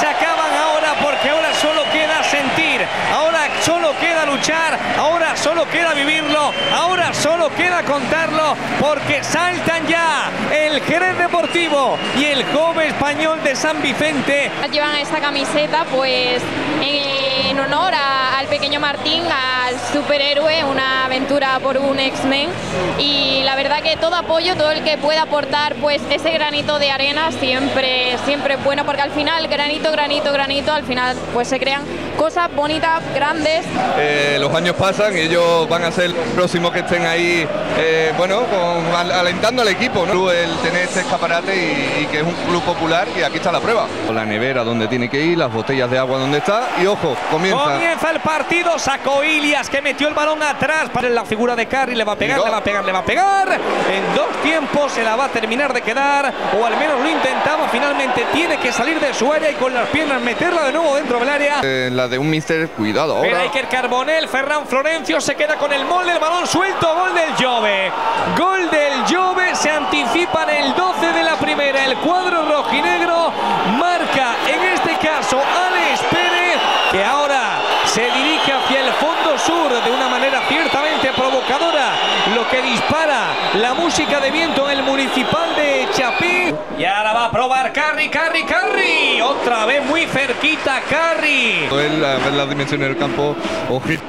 se acaban ahora porque ahora solo queda sentir, ahora solo queda luchar, ahora solo queda vivirlo, ahora solo queda contarlo porque saltan ya el Jerez Deportivo y el joven español de San Vicente. Llevan esta camiseta pues en, honor al pequeño Martín, al superhéroe, una aventura por un X-Men y la verdad que todo apoyo, todo el que pueda aportar pues ese granito de arena siempre, siempre es bueno porque al final granito, granito, granito, al final pues se crean cosas bonitas, grandes. Eh, los años pasan y ellos van a ser los próximos que estén ahí, eh, bueno, alentando al equipo, ¿no? El tener este escaparate y, que es un club popular y aquí está la prueba. La nevera donde tiene que ir, las botellas de agua donde está y ojo, comienza. Comienza el partido, sacó Ilias que metió el balón atrás para la figura de Carri, le va a pegar, le va a pegar, le va a pegar. En dos tiempos se la va a terminar de quedar o al menos lo intentaba, finalmente tiene que salir de su área y con las piernas meterla de nuevo dentro del área. En la de un mister, cuidado ahora. Iker Carbonel, Ferran Florencio se queda con el molde, el balón suelto, gol del Jove. Gol del Jove, se anticipa en el 12 de la primera. El cuadro rojinegro marca en este caso Alex Pérez, que ahora se dirige hacia el fondo sur de una manera ciertamente provocadora, lo que dispara la música de viento en el municipal de Chapí. Y ahora va a probar Carri, Carri, Carri. Otra vez muy cerquita Carri. ver las dimensiones del campo.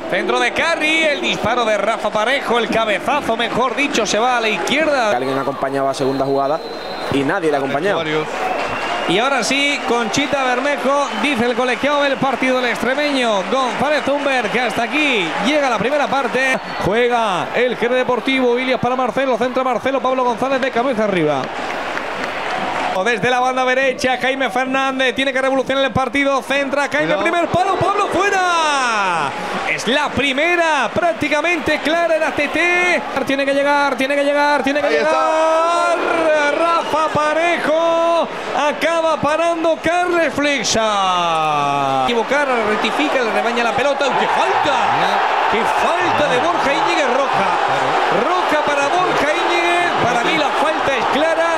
Centro de Carri, el disparo de Rafa Parejo, el cabezazo, mejor dicho, se va a la izquierda. Alguien acompañaba a segunda jugada y nadie le acompañaba. Y ahora sí, Conchita Bermejo, dice el colegiado del partido del extremeño. González Zumber, que hasta aquí llega la primera parte. Juega el Jerez Deportivo, Ilias para Marcelo, centra Marcelo, Pablo González de cabeza arriba. Desde la banda derecha, Jaime Fernández tiene que revolucionar el partido. Centra, Jaime, primer palo, Pablo fuera. Es la primera, prácticamente clara en TT. Tiene que llegar, tiene que llegar, tiene que llegar. Rafa Parejo acaba parando Carles Flexa. Equivocar, rectifica, le rebaña la pelota. ¡Qué falta! ¡Qué falta de Borja Íñiguez Roja! Roja para Borja Íñiguez. Para mí la falta es clara.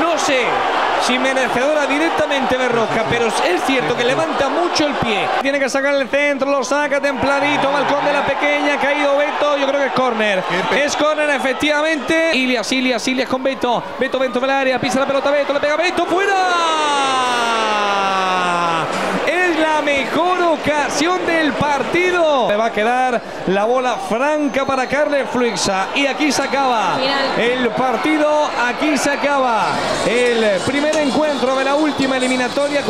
No sé si merecedora directamente de Roja, pero es cierto que levanta mucho el pie. Tiene que sacar el centro, lo saca templadito, balcón de la pequeña, caído Beto, yo creo que es córner. Es córner efectivamente. Ilias, Ilias, Ilias con Beto. Beto dentro del área, pisa la pelota Beto, le pega Beto, fuera del partido. Le va a quedar la bola franca para Carles Fluixa. Y aquí se acaba el partido. Aquí se acaba el primer encuentro de la última eliminatoria.